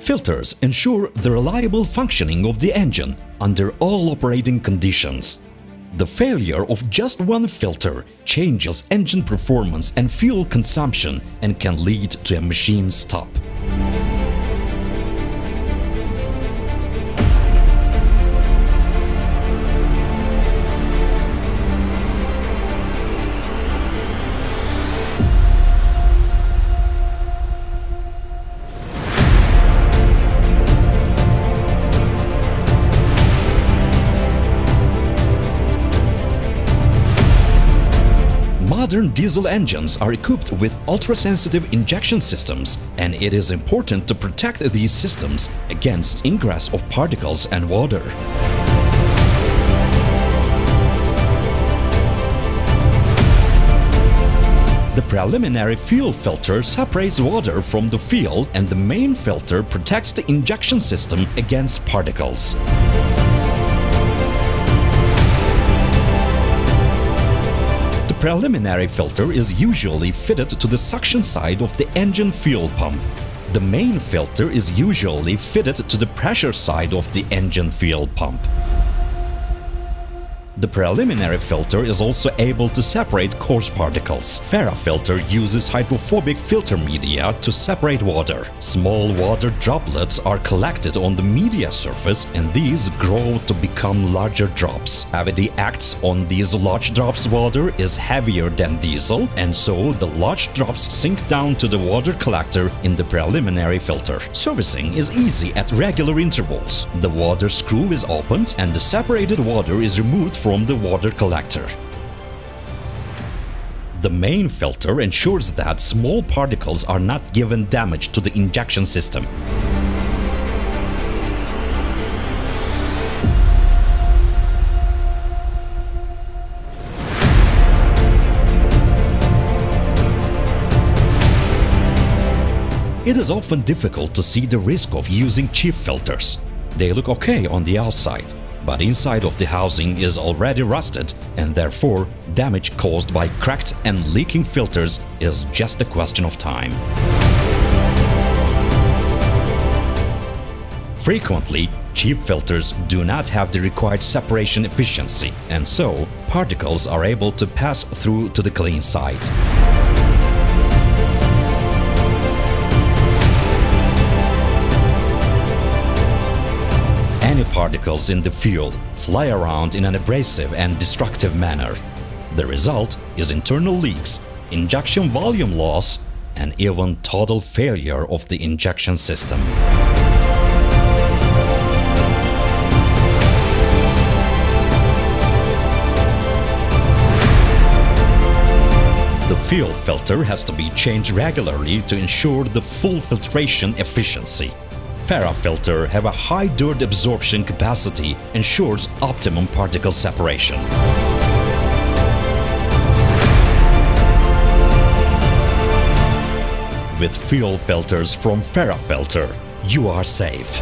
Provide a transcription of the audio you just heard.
Filters ensure the reliable functioning of the engine under all operating conditions. The failure of just one filter changes engine performance and fuel consumption and can lead to a machine stop. Modern diesel engines are equipped with ultra-sensitive injection systems and it is important to protect these systems against ingress of particles and water. The preliminary fuel filter separates water from the fuel and the main filter protects the injection system against particles. Preliminary filter is usually fitted to the suction side of the engine fuel pump. The main filter is usually fitted to the pressure side of the engine fuel pump. The preliminary filter is also able to separate coarse particles. filter uses hydrophobic filter media to separate water. Small water droplets are collected on the media surface and these grow to become larger drops. Gravity acts on these large drops water is heavier than diesel and so the large drops sink down to the water collector in the preliminary filter. Servicing is easy at regular intervals. The water screw is opened and the separated water is removed from the water collector. The main filter ensures that small particles are not given damage to the injection system. It is often difficult to see the risk of using cheap filters. They look okay on the outside, but inside of the housing is already rusted and therefore damage caused by cracked and leaking filters is just a question of time. Frequently, cheap filters do not have the required separation efficiency and so particles are able to pass through to the clean side. Particles in the fuel fly around in an abrasive and destructive manner. The result is internal leaks, injection volume loss, and even total failure of the injection system. The fuel filter has to be changed regularly to ensure the full filtration efficiency. Ferra Filter have a high dirt absorption capacity ensures optimum particle separation. With fuel filters from Ferra Filter, you are safe.